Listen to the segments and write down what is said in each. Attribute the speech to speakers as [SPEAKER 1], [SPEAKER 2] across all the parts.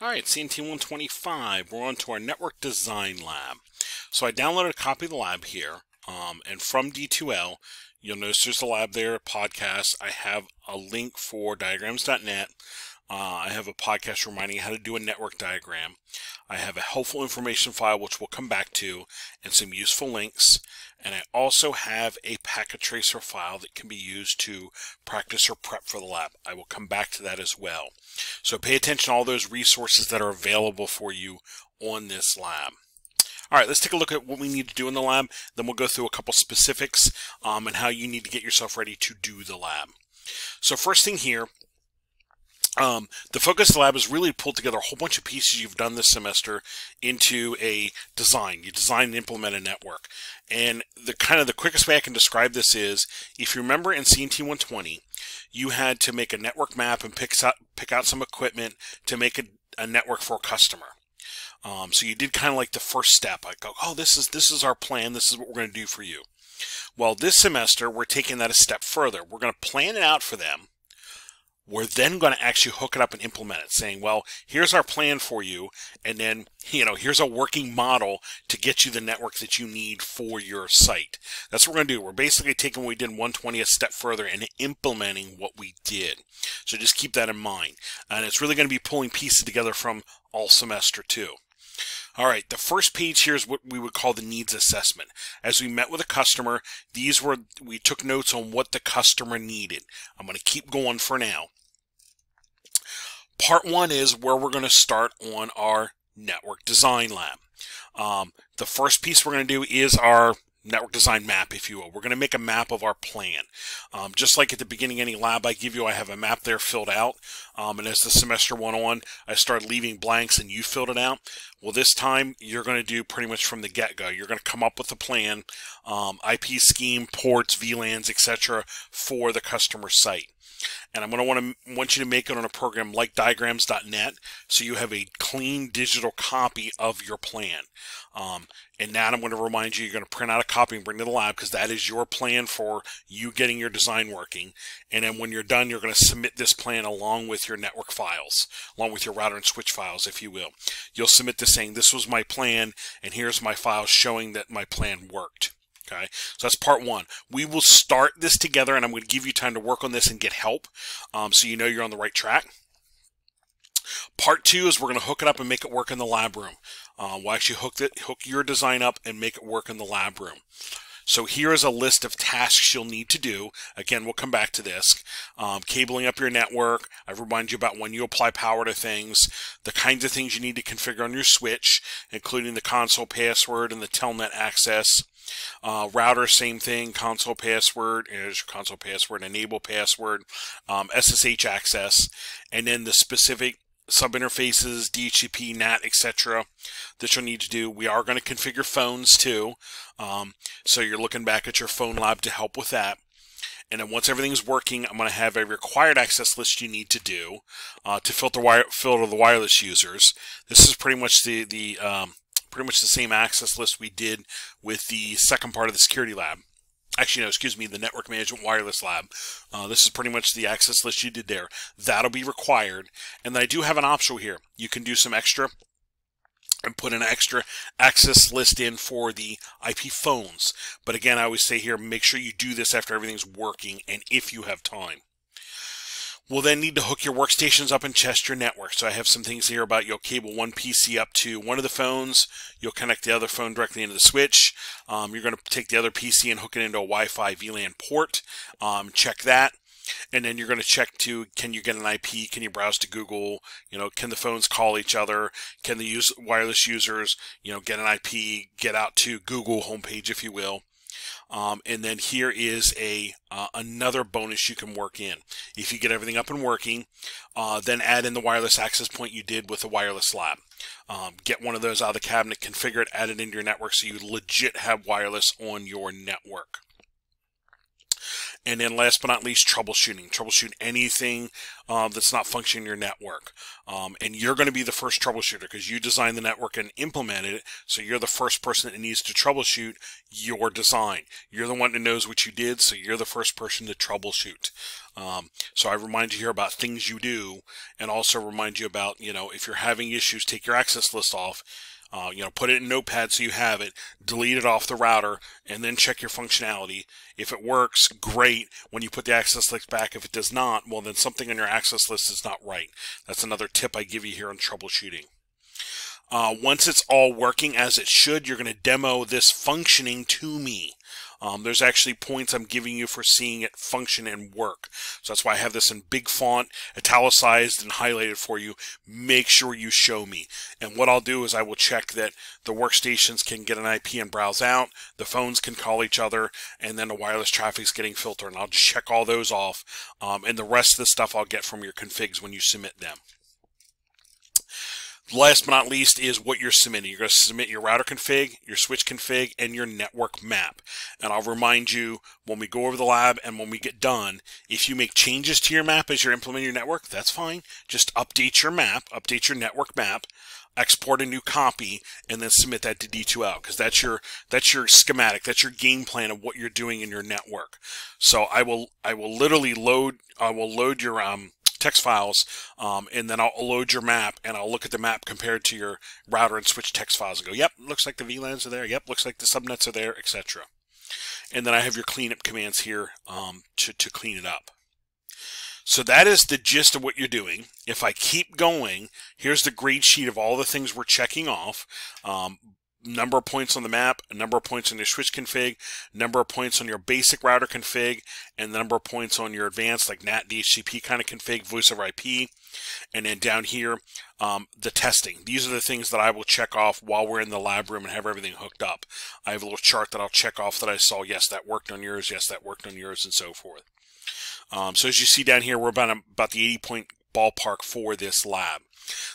[SPEAKER 1] All right, CNT 125, we're on to our network design lab. So I downloaded a copy of the lab here, um, and from D2L, you'll notice there's a lab there, podcast. I have a link for diagrams.net. Uh, I have a podcast reminding you how to do a network diagram. I have a helpful information file, which we'll come back to, and some useful links. And I also have a packet tracer file that can be used to practice or prep for the lab. I will come back to that as well. So pay attention to all those resources that are available for you on this lab. All right, let's take a look at what we need to do in the lab. Then we'll go through a couple specifics um, and how you need to get yourself ready to do the lab. So first thing here um, the Focus Lab is really pulled together a whole bunch of pieces you've done this semester into a design. You design and implement a network. And the kind of the quickest way I can describe this is, if you remember in CNT 120, you had to make a network map and pick out, pick out some equipment to make a, a network for a customer. Um, so you did kind of like the first step. I go, oh, this is this is our plan. This is what we're going to do for you. Well, this semester we're taking that a step further. We're going to plan it out for them we're then going to actually hook it up and implement it, saying, well, here's our plan for you, and then, you know, here's a working model to get you the network that you need for your site. That's what we're going to do. We're basically taking what we did in 120 a step further and implementing what we did. So just keep that in mind. And it's really going to be pulling pieces together from all semester too. All right, the first page here is what we would call the needs assessment. As we met with a customer, these were we took notes on what the customer needed. I'm going to keep going for now. Part one is where we're going to start on our network design lab. Um, the first piece we're going to do is our network design map, if you will. We're going to make a map of our plan. Um, just like at the beginning any lab I give you, I have a map there filled out. Um, and as the semester went on, I started leaving blanks and you filled it out. Well, this time you're going to do pretty much from the get-go. You're going to come up with a plan, um, IP scheme, ports, VLANs, etc. for the customer site and I'm going to want to want you to make it on a program like diagrams.net so you have a clean digital copy of your plan. Um, and now I'm going to remind you, you're going to print out a copy and bring to the lab because that is your plan for you getting your design working. And then when you're done, you're going to submit this plan along with your network files, along with your router and switch files, if you will. You'll submit this saying, this was my plan, and here's my files showing that my plan worked. Okay, so that's part one. We will start this together, and I'm going to give you time to work on this and get help um, so you know you're on the right track. Part two is we're going to hook it up and make it work in the lab room. Uh, we'll actually hook, it, hook your design up and make it work in the lab room. So here is a list of tasks you'll need to do. Again, we'll come back to this. Um, cabling up your network. I've reminded you about when you apply power to things, the kinds of things you need to configure on your switch, including the console password and the telnet access. Uh, router, same thing, console password, here's your console password, enable password, um, SSH access, and then the specific subinterfaces, DHCP, NAT, etc. that you'll need to do. We are going to configure phones too. Um, so you're looking back at your phone lab to help with that. And then once everything's working, I'm going to have a required access list you need to do uh, to filter wire, filter the wireless users. This is pretty much the the um, pretty much the same access list we did with the second part of the security lab. Actually, no, excuse me, the network management wireless lab. Uh, this is pretty much the access list you did there. That'll be required. And then I do have an optional here. You can do some extra and put an extra access list in for the IP phones. But again, I always say here, make sure you do this after everything's working and if you have time. We'll then need to hook your workstations up and test your network. So I have some things here about you'll cable one PC up to one of the phones. You'll connect the other phone directly into the switch. Um, you're going to take the other PC and hook it into a Wi-Fi VLAN port. Um, check that. And then you're going to check to can you get an IP? Can you browse to Google? You know, can the phones call each other? Can the use wireless users, you know, get an IP, get out to Google homepage, if you will? Um, and then here is a uh, another bonus you can work in. If you get everything up and working, uh, then add in the wireless access point you did with the wireless lab. Um, get one of those out of the cabinet, configure it, add it into your network so you legit have wireless on your network. And then last but not least, troubleshooting. Troubleshoot anything uh, that's not functioning in your network. Um, and you're going to be the first troubleshooter because you designed the network and implemented it. So you're the first person that needs to troubleshoot your design. You're the one that knows what you did, so you're the first person to troubleshoot. Um, so I remind you here about things you do and also remind you about, you know, if you're having issues, take your access list off uh, you know, put it in Notepad so you have it, delete it off the router, and then check your functionality. If it works, great. When you put the access list back, if it does not, well, then something on your access list is not right. That's another tip I give you here on troubleshooting. Uh, once it's all working as it should, you're going to demo this functioning to me. Um, there's actually points I'm giving you for seeing it function and work. So that's why I have this in big font, italicized and highlighted for you. Make sure you show me. And what I'll do is I will check that the workstations can get an IP and browse out, the phones can call each other, and then the wireless traffic is getting filtered. And I'll just check all those off. Um, and the rest of the stuff I'll get from your configs when you submit them. Last but not least is what you're submitting. You're going to submit your router config, your switch config, and your network map. And I'll remind you when we go over the lab and when we get done, if you make changes to your map as you're implementing your network, that's fine. Just update your map, update your network map, export a new copy, and then submit that to D2L because that's your that's your schematic, that's your game plan of what you're doing in your network. So I will I will literally load I will load your um text files, um, and then I'll load your map and I'll look at the map compared to your router and switch text files and go, yep, looks like the VLANs are there. Yep, looks like the subnets are there, etc. And then I have your cleanup commands here um, to, to clean it up. So that is the gist of what you're doing. If I keep going, here's the grade sheet of all the things we're checking off. Um, number of points on the map, number of points on your switch config, number of points on your basic router config, and the number of points on your advanced like NAT DHCP kind of config, voice over IP. And then down here, um, the testing. These are the things that I will check off while we're in the lab room and have everything hooked up. I have a little chart that I'll check off that I saw, yes, that worked on yours, yes, that worked on yours, and so forth. Um, so as you see down here, we're about, about the 80 point ballpark for this lab.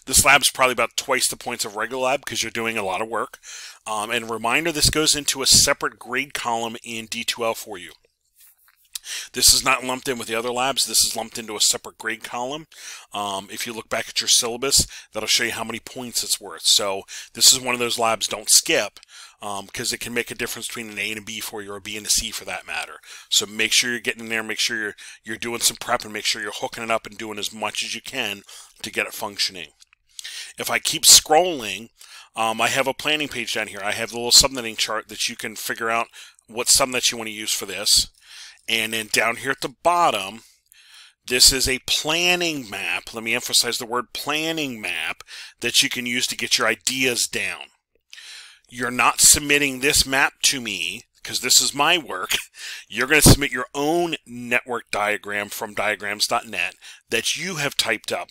[SPEAKER 1] This lab is probably about twice the points of regular lab because you're doing a lot of work. Um, and reminder, this goes into a separate grade column in D2L for you. This is not lumped in with the other labs. This is lumped into a separate grade column. Um, if you look back at your syllabus, that'll show you how many points it's worth. So this is one of those labs don't skip because um, it can make a difference between an A and a B for you or a B and a C for that matter. So make sure you're getting in there, make sure you're, you're doing some prep and make sure you're hooking it up and doing as much as you can to get it functioning. If I keep scrolling, um, I have a planning page down here. I have the little subnetting chart that you can figure out what subnet you want to use for this. And then down here at the bottom, this is a planning map. Let me emphasize the word planning map that you can use to get your ideas down. You're not submitting this map to me because this is my work. You're going to submit your own network diagram from diagrams.net that you have typed up.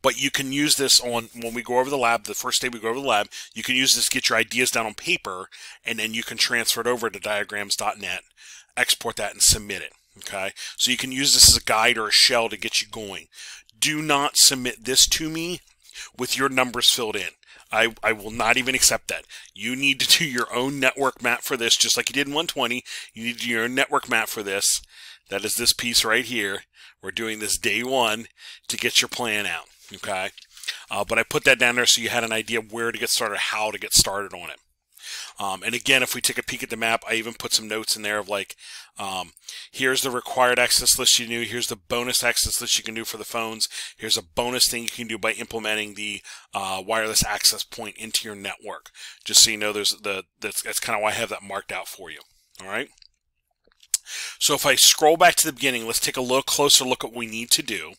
[SPEAKER 1] But you can use this on when we go over the lab, the first day we go over the lab, you can use this to get your ideas down on paper, and then you can transfer it over to diagrams.net export that and submit it. Okay, so you can use this as a guide or a shell to get you going. Do not submit this to me with your numbers filled in. I, I will not even accept that. You need to do your own network map for this, just like you did in 120. You need to do your own network map for this. That is this piece right here. We're doing this day one to get your plan out. Okay. Uh, but I put that down there so you had an idea where to get started, how to get started on it. Um, and again, if we take a peek at the map, I even put some notes in there of like, um, here's the required access list you do. Here's the bonus access list you can do for the phones. Here's a bonus thing you can do by implementing the uh, wireless access point into your network. Just so you know, there's the that's, that's kind of why I have that marked out for you. All right. So if I scroll back to the beginning, let's take a little closer look at what we need to do.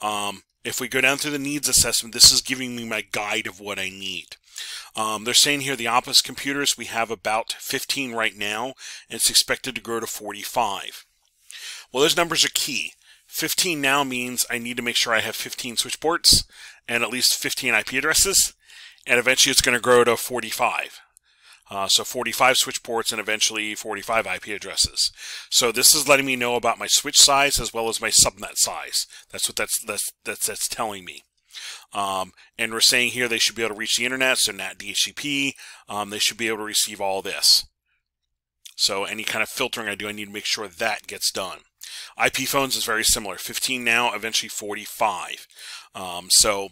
[SPEAKER 1] Um, if we go down through the needs assessment, this is giving me my guide of what I need. Um, they're saying here the office computers, we have about 15 right now, and it's expected to grow to 45. Well, those numbers are key. 15 now means I need to make sure I have 15 switch ports and at least 15 IP addresses, and eventually it's going to grow to 45. Uh, so 45 switch ports and eventually 45 IP addresses. So this is letting me know about my switch size as well as my subnet size. That's what that's that's that's, that's telling me. Um, and we're saying here they should be able to reach the internet, so NAT DHCP. Um, they should be able to receive all this. So any kind of filtering I do, I need to make sure that gets done. IP phones is very similar. 15 now, eventually 45. Um, so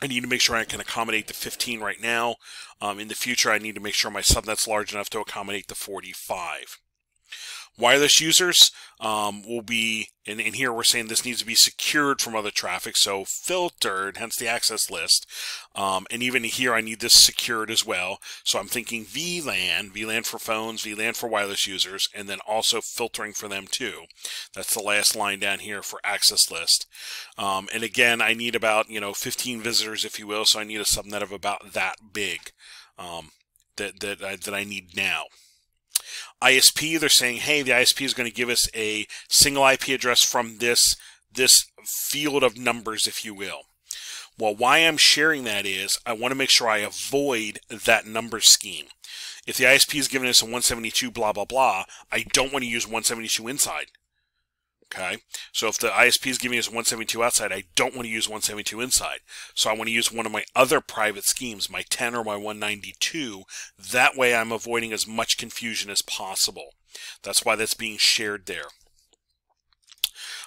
[SPEAKER 1] I need to make sure I can accommodate the 15 right now. Um, in the future, I need to make sure my subnet's large enough to accommodate the 45. Wireless users um, will be, and, and, here we're saying this needs to be secured from other traffic, so filtered, hence the access list. Um, and even here, I need this secured as well. So I'm thinking VLAN, VLAN for phones, VLAN for wireless users, and then also filtering for them too. That's the last line down here for access list. Um, and again, I need about, you know, 15 visitors, if you will, so I need a subnet of about that big um, that, that, I, that I need now. ISP, they're saying, hey, the ISP is going to give us a single IP address from this this field of numbers, if you will. Well, why I'm sharing that is I want to make sure I avoid that number scheme. If the ISP is giving us a 172 blah blah blah, I don't want to use 172 inside. Okay, so if the ISP is giving us 172 outside, I don't want to use 172 inside. So I want to use one of my other private schemes, my 10 or my 192. That way I'm avoiding as much confusion as possible. That's why that's being shared there.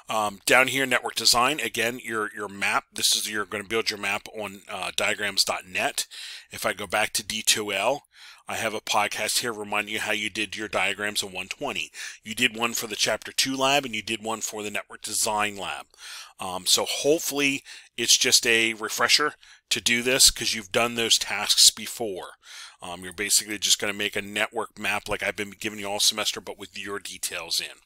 [SPEAKER 1] Um, down here, network design, again, your, your map, this is, you're going to build your map on uh, diagrams.net. If I go back to D2L, I have a podcast here reminding you how you did your diagrams in 120. You did one for the Chapter 2 lab and you did one for the Network Design lab. Um, so hopefully it's just a refresher to do this because you've done those tasks before. Um, you're basically just going to make a network map like I've been giving you all semester, but with your details in.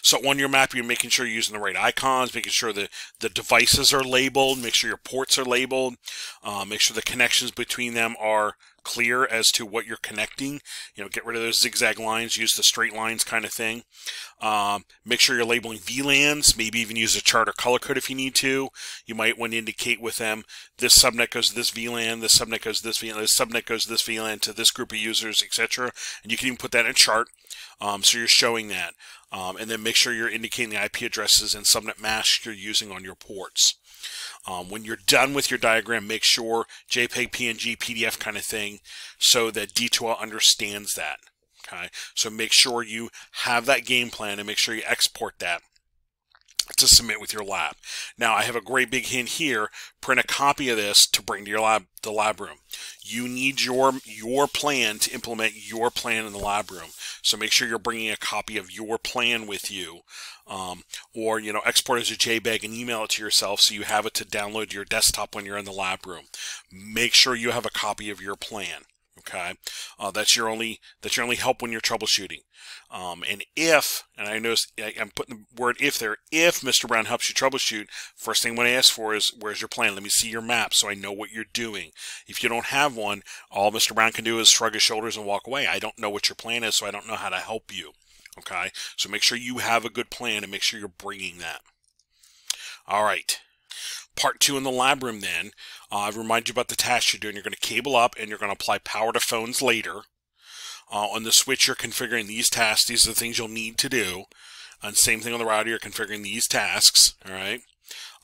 [SPEAKER 1] So on your map, you're making sure you're using the right icons, making sure that the devices are labeled, make sure your ports are labeled, uh, make sure the connections between them are clear as to what you're connecting. You know, get rid of those zigzag lines, use the straight lines kind of thing. Um, make sure you're labeling VLANs, maybe even use a chart or color code if you need to. You might want to indicate with them this subnet goes to this VLAN, this subnet goes to this VLAN, this subnet goes to this VLAN to this group of users, etc. And you can even put that in a chart. Um, so you're showing that. Um, and then make sure you're indicating the IP addresses and subnet masks you're using on your ports. Um, when you're done with your diagram, make sure JPEG, PNG, PDF kind of thing so that D2L understands that. Okay, so make sure you have that game plan and make sure you export that to submit with your lab. Now I have a great big hint here. Print a copy of this to bring to your lab, the lab room. You need your your plan to implement your plan in the lab room. So make sure you're bringing a copy of your plan with you, um, or you know export as a JPEG and email it to yourself so you have it to download to your desktop when you're in the lab room. Make sure you have a copy of your plan. Okay, uh, that's your only that's your only help when you're troubleshooting. Um, and if, and I notice I, am putting the word if there, if Mr. Brown helps you troubleshoot, first thing I'm going to ask for is where's your plan? Let me see your map so I know what you're doing. If you don't have one, all Mr. Brown can do is shrug his shoulders and walk away. I don't know what your plan is, so I don't know how to help you. Okay, so make sure you have a good plan and make sure you're bringing that. All right. Part two in the lab room then, uh, I remind you about the task you're doing. You're going to cable up and you're going to apply power to phones later. Uh, on the switch, you're configuring these tasks. These are the things you'll need to do. And same thing on the router, you're configuring these tasks, all right?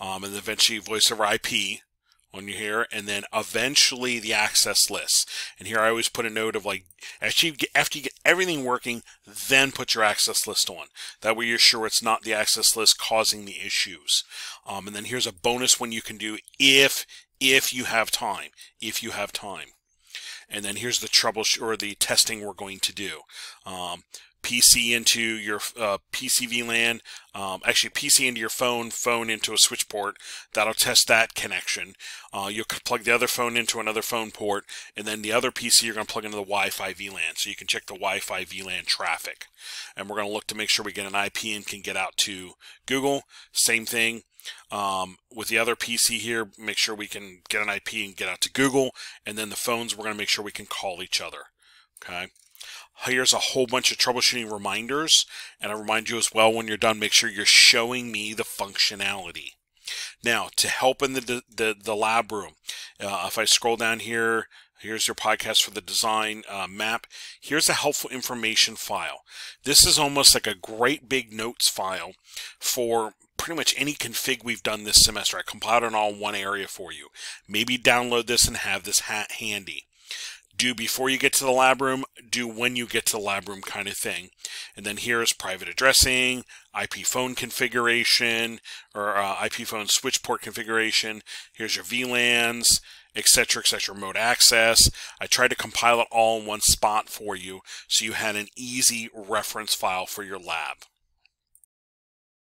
[SPEAKER 1] Um, and eventually voice over IP on here, and then eventually the access list. And here I always put a note of like, after you get, after you get everything working, then put your access list on. That way you're sure it's not the access list causing the issues. Um, and then here's a bonus one you can do if, if you have time, if you have time. And then here's the troubleshoot or the testing we're going to do. Um, PC into your uh, PC VLAN, um, actually PC into your phone, phone into a switch port. That'll test that connection. Uh, you'll plug the other phone into another phone port, and then the other PC you're going to plug into the Wi-Fi VLAN, so you can check the Wi-Fi VLAN traffic. And we're going to look to make sure we get an IP and can get out to Google. Same thing. Um, with the other PC here, make sure we can get an IP and get out to Google. And then the phones, we're going to make sure we can call each other. Okay. Here's a whole bunch of troubleshooting reminders. And I remind you as well when you're done, make sure you're showing me the functionality. Now, to help in the, the, the lab room, uh, if I scroll down here, here's your podcast for the design uh, map. Here's a helpful information file. This is almost like a great big notes file for pretty much any config we've done this semester. I compiled it all in one area for you. Maybe download this and have this handy do before you get to the lab room, do when you get to the lab room kind of thing. And then here's private addressing, IP phone configuration, or uh, IP phone switch port configuration. Here's your VLANs, etc., etc., remote access. I tried to compile it all in one spot for you so you had an easy reference file for your lab.